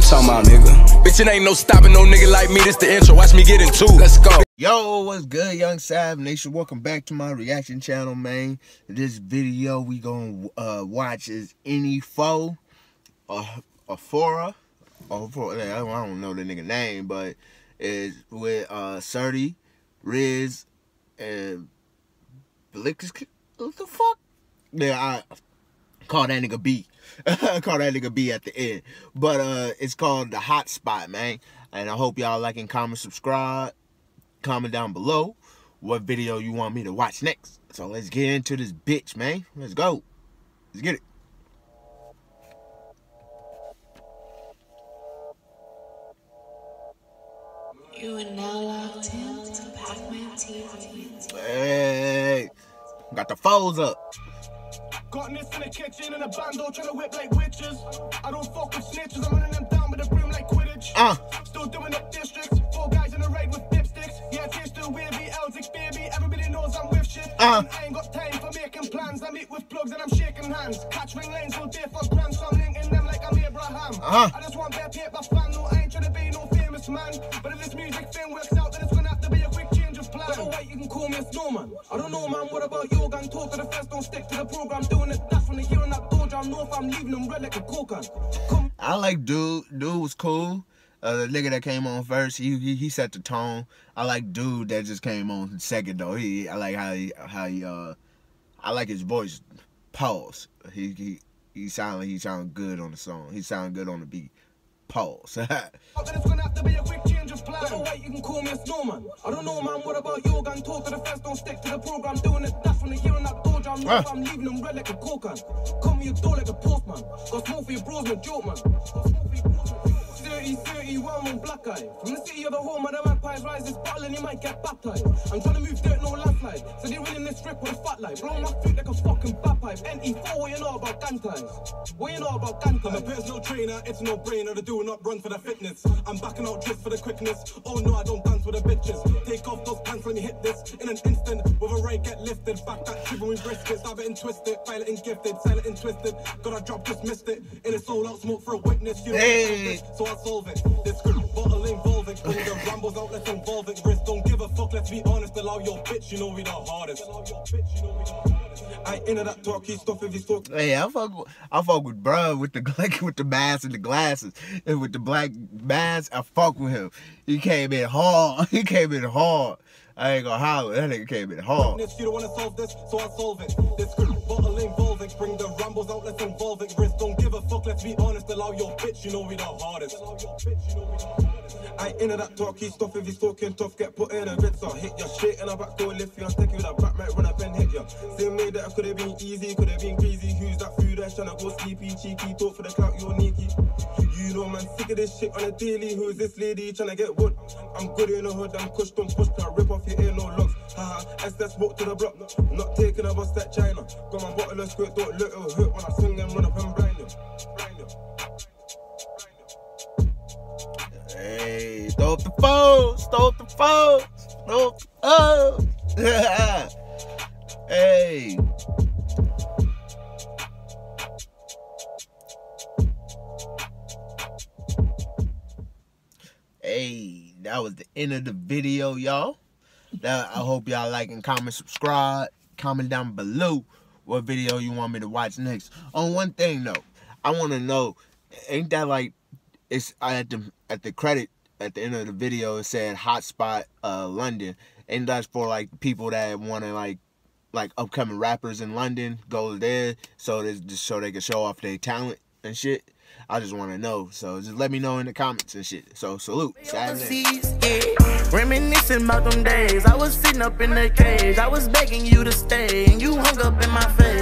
I talking about, nigga. Bitch, it ain't no stopping no nigga like me. This the intro. Watch me get in two. Let's go. Yo, what's good, Young Sav Nation? Welcome back to my reaction channel, man. This video we gonna uh, watch is Any Foe, uh, Afora, Afora. I don't know the nigga name, but is with uh, Surdy, Riz, and Blix. What the fuck? Yeah, I call that nigga B. call that nigga B at the end. But uh, it's called the Hot Spot, man. And I hope y'all like and comment, subscribe comment down below what video you want me to watch next. So let's get into this bitch, man. Let's go. Let's get it. You are now locked in to Pac-Man TV. Hey, got the foes up. Got this in the kitchen and a bando trying to whip like witches. I don't fuck with snitches, I'm running them down with a broom like Quidditch. Uh. Still doing up districts, four guys in a raid with dipsticks. yeah, taste the wavy, Eltic baby. Everybody knows I'm with shit. Uh. I ain't got time for making plans. I meet with plugs and I'm shaking hands. Catch ring lanes all day for grams, so I'm linking them like I'm Abraham. Uh-huh. I just want their paper fan. No, I ain't trying to be no famous man. But I don't know, man. What about your gang? Talk to the first, don't stick to the program. Doing it, that's from the here on that door. Know if I'm leaving them red like a coke I like dude. Dude was cool. Uh, the nigga that came on first, he, he, he set the tone. I like dude that just came on second though. He I like how he how he uh I like his voice. Pause. He he he sound he sound good on the song. He sound good on the beat. Pause. call me a snowman. I don't know, man. What about your gun? Talk to the first, don't stick to the program. Doing it that's from the here on that door. I'm, uh. I'm leaving them red like a coke can. Come me your door like a postman. Got smoke for your bros, man. Joke, man. Got smoke for your bros, man. 30, 31 on black eye. From the city of the home of the magpies rise this battle and you might get baptized. I'm trying to move dirt, no landslide. So they winning this strip with a fat light. Blow my feet like a fucking bagpipe. NE4, what you know about gun ties? What you know about gun ties? I'm a personal trainer, it's no brainer to do not run for the fitness. I'm backing out just for the quickness. Oh no, I don't dance with the bitches. Take off those pants when you hit this. In an instant, with a right get lifted. Back that triple with brisket. Stab it and twist it. Violet and gifted. Silent and twisted. Got a drop, just missed it. In a soul out smoke for a witness. You know hey. so I solve it. This script bottle involving, bring the rambles out, let's involve it. Wrist, don't give a fuck, let's be honest. Allow your bitch, you know we the hardest. I into that talky stuff if you talk. Hey, I fuck, with, I fuck with bro with the with the mask and the glasses and with the black mask. I fuck with him. He came in hard. He came in hard. I ain't gonna holler. That nigga came in hard. You don't wanna solve this, so I solve it. This bottle involving, bring the rambles out, let's involve it. Wrist, don't give a fuck, let's be honest. Allow your bitch, you know we the hardest. Your you. I into that talky stuff if he's talking tough, get put in a ritzer. Hit ya straight in the back door, lift you and stick you with a back, might run up and hit ya. Same way that could have been easy, could have been crazy. Who's that food trying to go sleepy, cheeky, talk for the clout, you're sneaky. You know, man, sick of this shit on a daily. Who's this lady trying to get wood? I'm good in the hood, I'm pushed on push, can rip off your ear, no locks. Haha, SS walk to the block, not taking a bus at China. Got my bottle of squirt, don't look, it'll hurt when I swing and run up and blind you. Hey, throw up the phone, throw up the phone, throw up oh. hey. Hey, that was the end of the video, y'all. I hope y'all like and comment, subscribe, comment down below what video you want me to watch next. On one thing though, I want to know, ain't that like it's at the at the credit at the end of the video it said hotspot uh london and that's for like people that want to like like upcoming rappers in london go there so they just so they can show off their talent and shit I just want to know. So just let me know in the comments and shit. So salute. Yeah. Reminiscing about them days. I was sitting up in the cage. I was begging you to stay. And you hung up in my face.